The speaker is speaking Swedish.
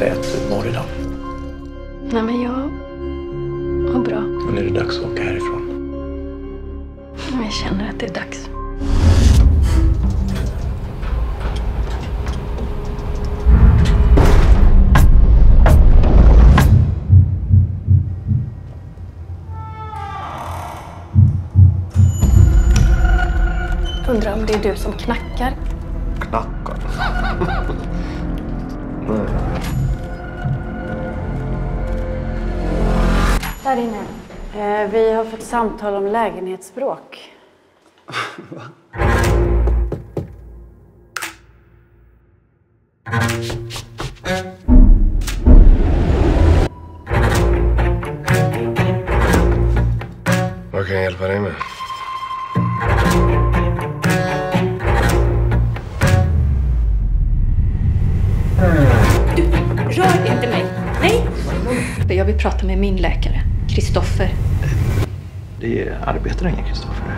säga att du mår idag? Nej, men jag mår bra. Men är det dags att åka härifrån? Jag känner att det är dags. Undrar om det är du som knackar? Knackar? Där inne. Eh, vi har fått samtal om lägenhetsbråk. Vad kan jag hjälpa dig med? Rör inte mig! Nej! Jag vill prata med min läkare, Kristoffer. Det arbetar ingen Kristoffer.